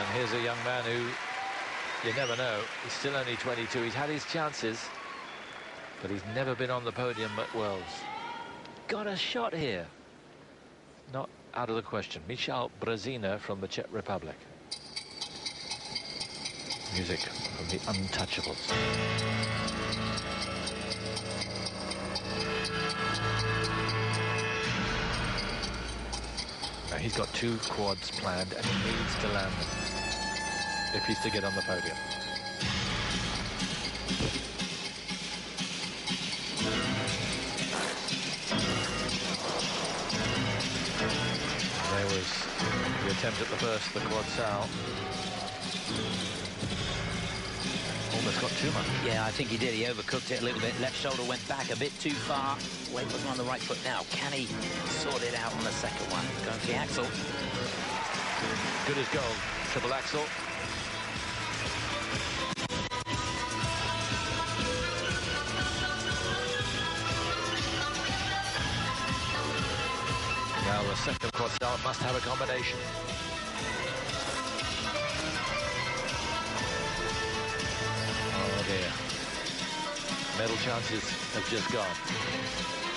And here's a young man who, you never know, he's still only 22. He's had his chances, but he's never been on the podium at Worlds. Got a shot here. Not out of the question. Michal Brezina from the Czech Republic. Music from the Untouchables. He's got two quads planned and he needs to land them if he's to get on the podium. There was the attempt at the first, the quad sal. Almost got too much. Yeah, I think he did. He overcooked it a little bit. Left shoulder went back a bit too far. Weight wasn't on the right foot now. Can he sort it out on the second one? Going for the axel. Good as gold. Triple axel. The second sal must have a combination. Oh dear. Medal chances have just gone.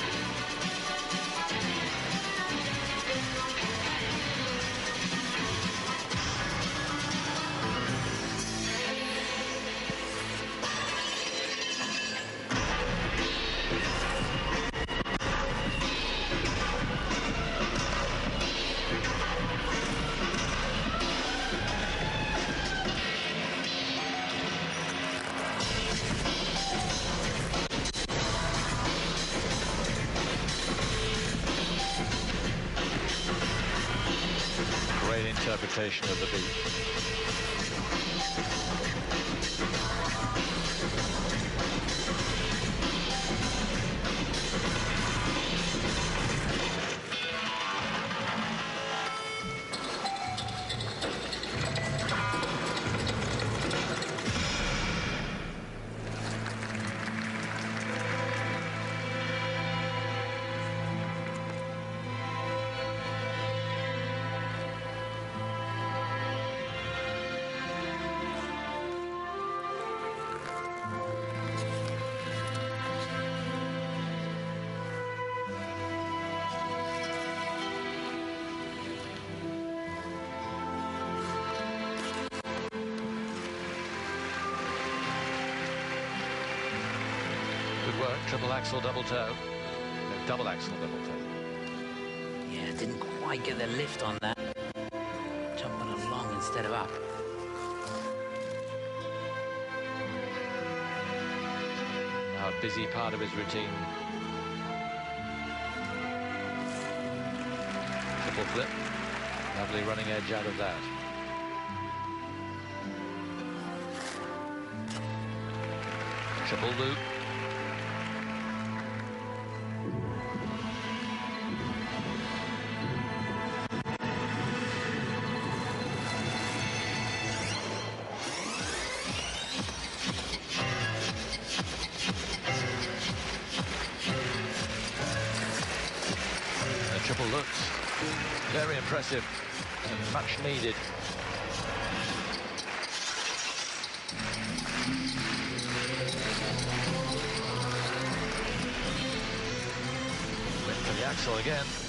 Great interpretation of the beat. Triple axel, double toe. No, double axel, double toe. Yeah, didn't quite get the lift on that. Jumping along instead of up. Now a busy part of his routine. Triple flip. Lovely running edge out of that. Triple loop. Impressive and much needed. Went for the axel again.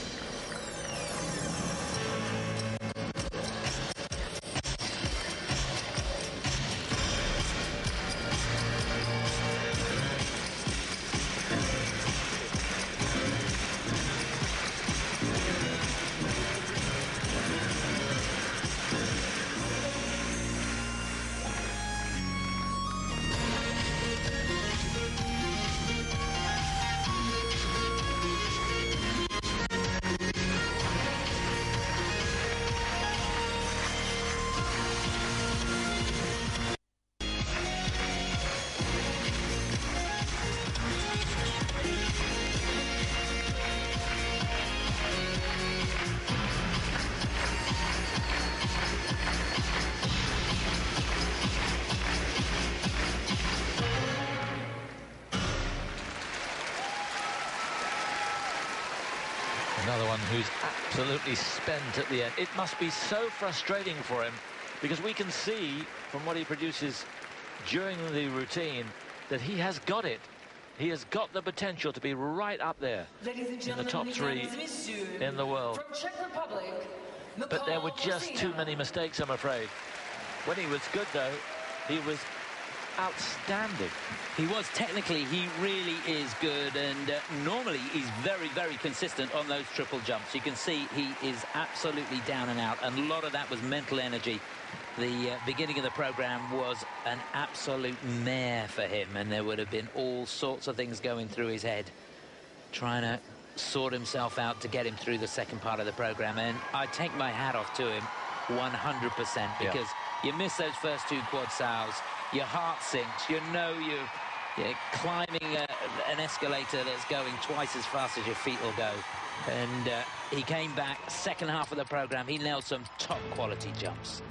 Absolutely spent at the end. It must be so frustrating for him because we can see from what he produces during the routine that he has got it. He has got the potential to be right up there in the top three in the world. But there were just too many mistakes, I'm afraid. When he was good, though, he was outstanding. He was technically, he really is good, and uh, normally he's very, very consistent on those triple jumps. You can see he is absolutely down and out, and a lot of that was mental energy. The uh, beginning of the program was an absolute mare for him, and there would have been all sorts of things going through his head, trying to sort himself out to get him through the second part of the program. And I take my hat off to him 100% because yeah. you miss those first two quad sows your heart sinks. You know you're, you're climbing a, an escalator that's going twice as fast as your feet will go. And uh, he came back, second half of the program, he nailed some top quality jumps.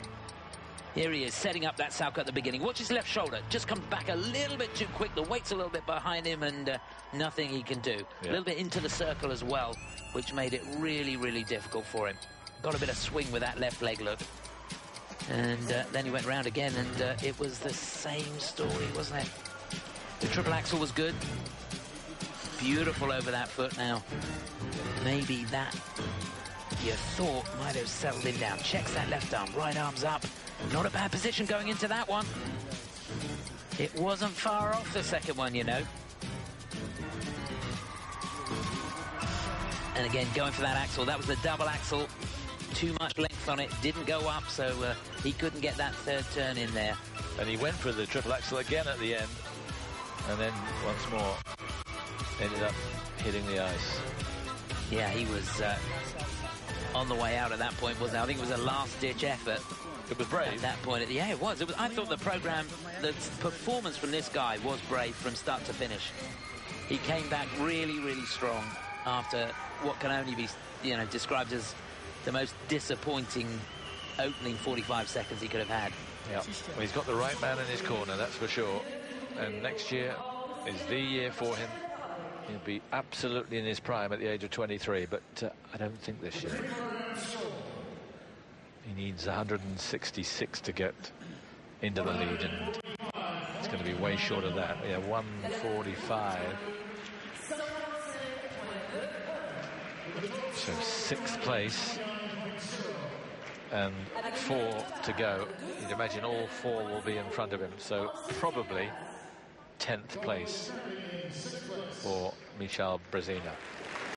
Here he is, setting up that Salchow at the beginning. Watch his left shoulder. Just comes back a little bit too quick. The weight's a little bit behind him and uh, nothing he can do. Yeah. A little bit into the circle as well, which made it really, really difficult for him. Got a bit of swing with that left leg look. And uh, then he went round again, and uh, it was the same story, wasn't it? The triple axel was good. Beautiful over that foot now. Maybe that, you thought, might have settled him down. Checks that left arm, right arm's up. Not a bad position going into that one. It wasn't far off the second one, you know. And again, going for that axel. That was the double axel too much length on it, didn't go up, so uh, he couldn't get that third turn in there. And he went for the triple axel again at the end, and then once more ended up hitting the ice. Yeah, he was uh, on the way out at that point, wasn't it? I think it was a last-ditch effort. It was brave. At that point, yeah, it was. It was. I thought the program, the performance from this guy was brave from start to finish. He came back really, really strong after what can only be, you know, described as the most disappointing opening 45 seconds he could have had. Yeah, well, he's got the right man in his corner, that's for sure. And next year is the year for him. He'll be absolutely in his prime at the age of 23, but uh, I don't think this year. He needs 166 to get into the lead, and it's going to be way short of that. Yeah, 145. So sixth place and four to go. You'd imagine all four will be in front of him, so probably 10th place for Michal Brezina.